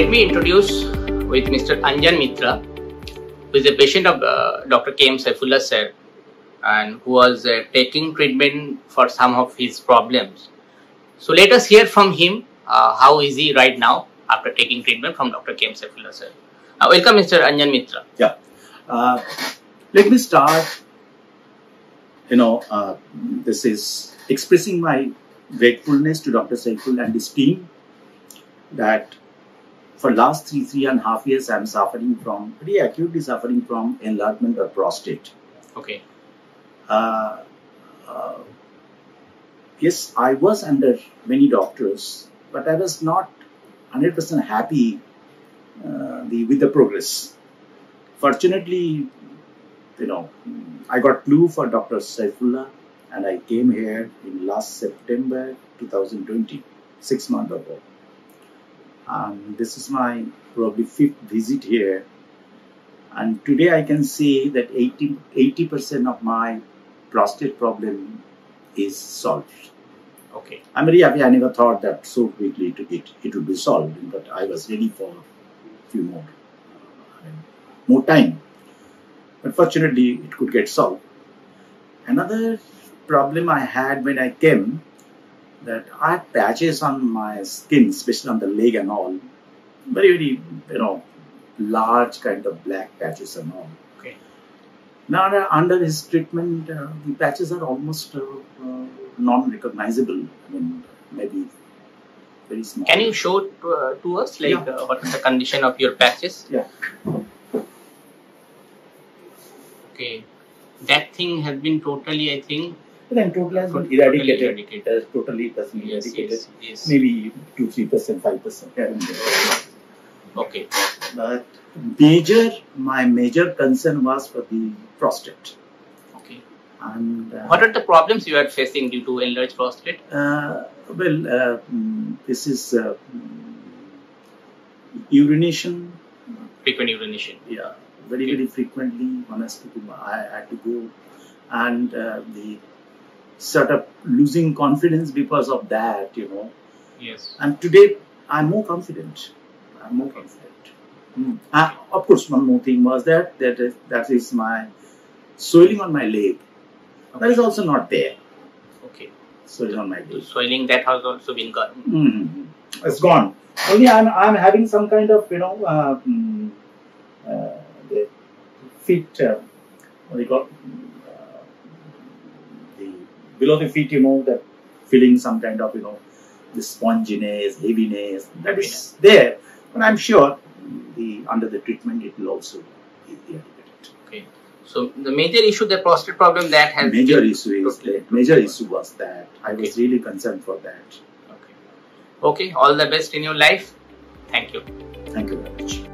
let me introduce with Mr. Anjan Mitra, who is a patient of uh, Dr. K. M. Saifullah sir, and who was uh, taking treatment for some of his problems. So let us hear from him uh, how is he right now after taking treatment from Dr. K. M. Saifullah sir. Uh, welcome, Mr. Anjan Mitra. Yeah. Uh, let me start. You know, uh, this is expressing my gratefulness to Dr. Saiful and his team that for last three, three and a half years, I'm suffering from, pretty acutely suffering from enlargement of prostate. Okay. Uh, uh, yes, I was under many doctors, but I was not 100% happy uh, the, with the progress. Fortunately, you know, I got clue for Dr. Saifullah and I came here in last September 2020, six months ago. Um, this is my probably fifth visit here. And today I can say that 80, percent of my prostate problem is solved. Okay. I'm very happy. I never thought that so quickly it, it, it would be solved, but I was ready for a few more, uh, more time. But fortunately, it could get solved. Another problem I had when I came that I have patches on my skin, especially on the leg and all, very, very, you know, large kind of black patches and all. Okay. Now, uh, under his treatment, uh, the patches are almost uh, uh, non-recognizable. I mean, maybe very small. Can you show to, uh, to us like Yeah. uh, what is the condition of your patches? Yeah. Okay. That thing has been totally, I think, Then total has been Totally eradicated. eradicated. Has totally has been yes, eradicated. yes, yes. Maybe two, three percent, five percent. Okay. But major, my major concern was for the prostate. Okay. And uh, What are the problems you are facing due to enlarged prostate? Uh, well, uh, mm, this is uh, urination. Frequent urination. Yeah, very Okay. very frequently. One has to go. I had to go, and uh, the sort of losing confidence because of that. You know, Yes. and today I'm more confident. I'm more confident. Mm. Uh, of course, one more thing was that that is, that is my swelling on my leg. That is also not there. Okay. Swelling on my leg. swelling that has also been gone. Mhm. It's gone. Only I'm, I'm having some kind of, you know, uh, mm, uh, the feet, uh, what do you call below the feet, you know, that feeling some kind of, you know, the sponginess, heaviness, that is there. But I'm sure the under the treatment it will also be eradicated. Okay. So the major issue, the prostate problem that has Major been issue is that major issue was that I was really concerned for that. Okay. Okay. All the best in your life. Thank you. Thank you very much.